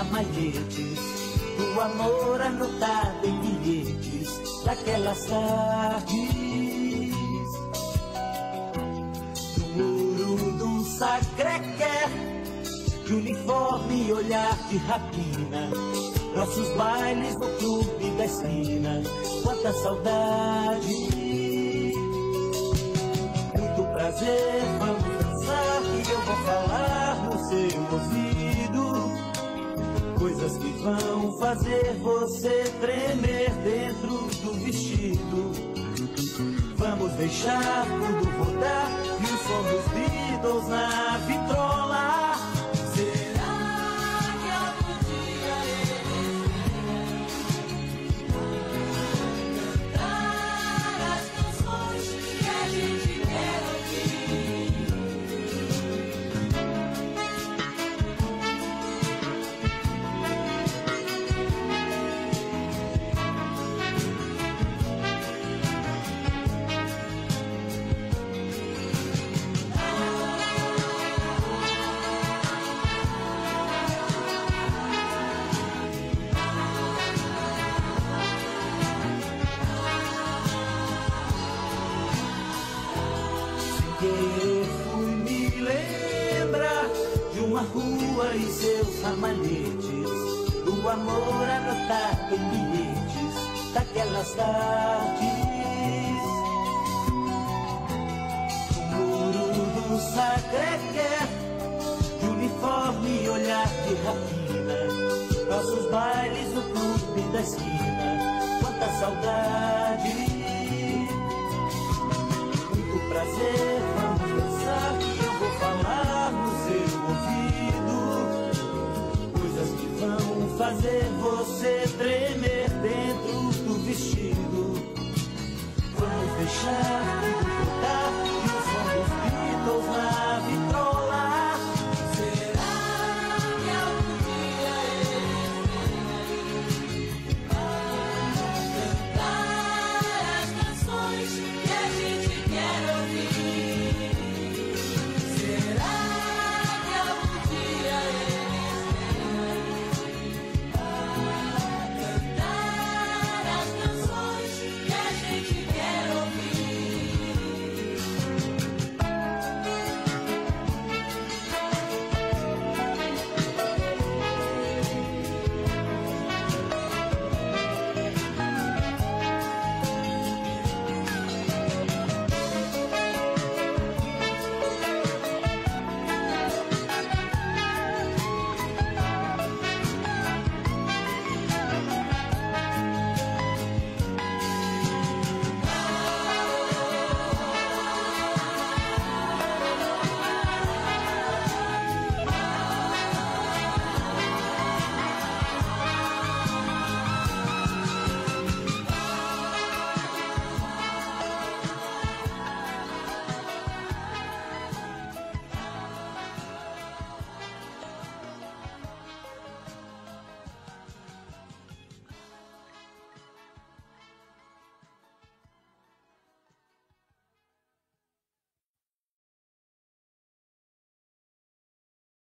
ramalhetes. O amor anotado em bilhetes daquelas tardes. No muro do Sacré-Cœur, de uniforme e olhar de rapina. Nossos bailes no clube da esquina, quanta saudade. Muito prazer, Coisas que vão fazer você tremer dentro do vestido. Vamos deixar tudo rodar querer fui me lembrar de uma rua e seus ramalhetes, do amor anotado em bilhetes daquelas tardes. No muro do Sacré-Cœur, de uniforme e olhar de rapina, nossos bailes no clube da esquina, quanta saudade prazer, fazer você tremer dentro do vestido. Vamos deixar